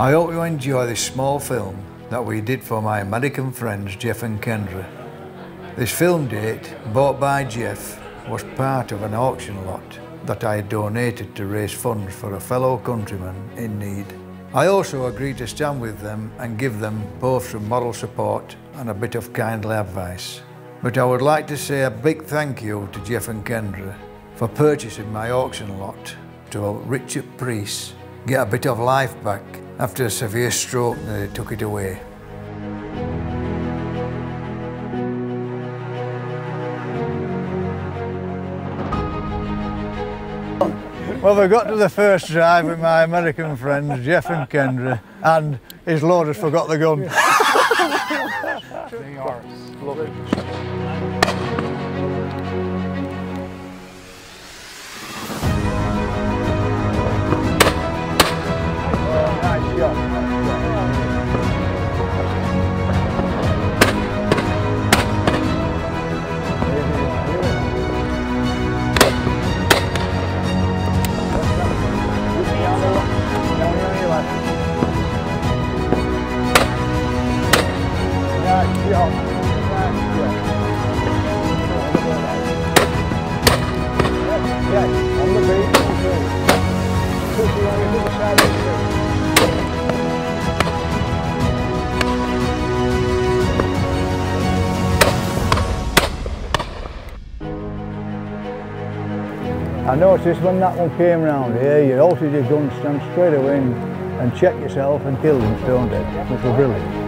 I hope you enjoy this small film that we did for my American friends Jeff and Kendra. This film date, bought by Jeff, was part of an auction lot that I donated to raise funds for a fellow countryman in need. I also agreed to stand with them and give them both some moral support and a bit of kindly advice. But I would like to say a big thank you to Jeff and Kendra for purchasing my auction lot to Richard Priest get a bit of life back after a severe stroke and they took it away. Well, we got to the first drive with my American friends, Jeff and Kendra, and his lord has forgot the gun. they are I noticed when that one came round here, you altered your gun stand straight away and, and check yourself and killed him stone dead, which was brilliant.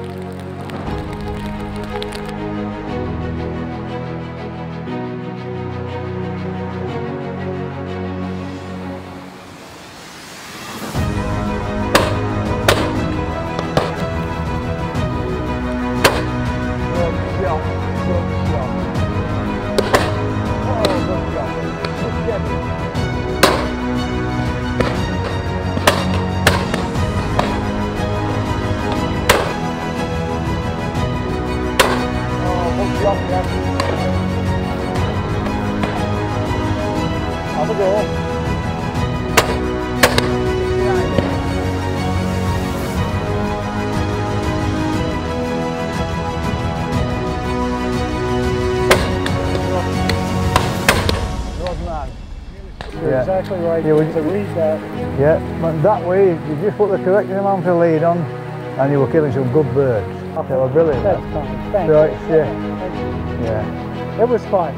oh. yeah. exactly right. Yeah, we, to read that. Yeah, but that way you just put the correct amount of lead on and you were killing some good birds. Okay. They were brilliant. That's fine. Thank so you. It's, yeah. yeah. It was fun.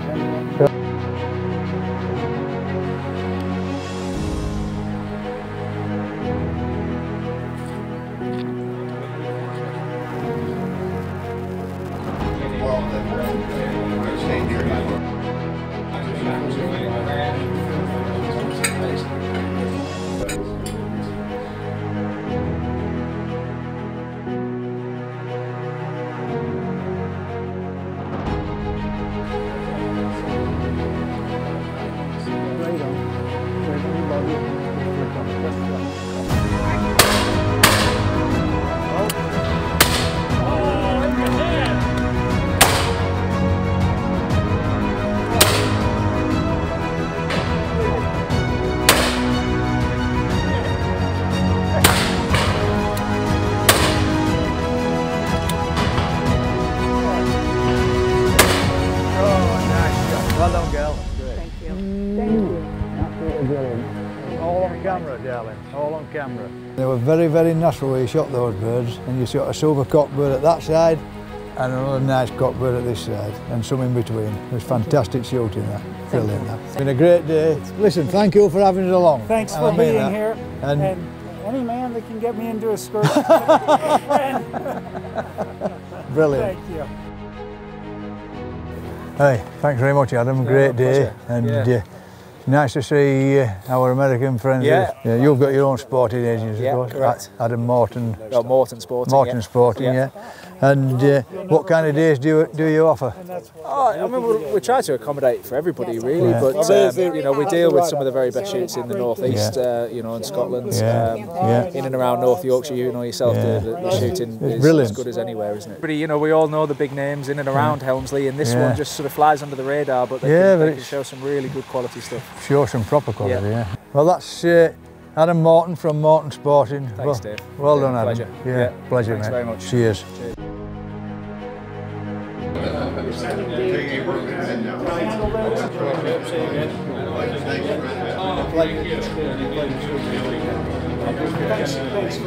Camera. They were very, very natural where you shot those birds, and you shot a silver cockbird at that side, and another nice cockbird at this side, and some in between. It was fantastic shooting that. Brilliant that. It's been a great day. Listen, thank you for having us along. Thanks And for being that. here. And, And any man that can get me into a skirt. brilliant. Thank you. Hey, thanks very much, Adam. Great day. And Yeah. uh, nice to see uh, our American friends. Yeah. yeah. You've got your own sporting agency, Yeah, of course. correct. Adam Morton. Oh, Morton Sporting. Morton yeah. Sporting, yeah. Yeah. And uh, what kind of days do you, do you offer? Oh, I mean, we, we try to accommodate for everybody, really, Yeah. but um, you know, we deal with some of the very best shoots in the northeast, Yeah. uh, you know, in Scotland, Yeah. um, Yeah. in and around North Yorkshire. You know yourself, Yeah. the, the, the shooting It's is brilliant. as good as anywhere, isn't it? But you know, we all know the big names in and around Helmsley, and this Yeah. one just sort of flies under the radar, but they, Yeah, can, but they can show some really good quality stuff. Show some proper quality, Yeah. yeah. Well, that's uh, Adam Morton from Morton Sporting. Thanks, well, Dave. Well Yeah, done, Adam. pleasure. Yeah, Yeah. pleasure, Thanks mate. very much. Cheers. Cheers. Thanks, thanks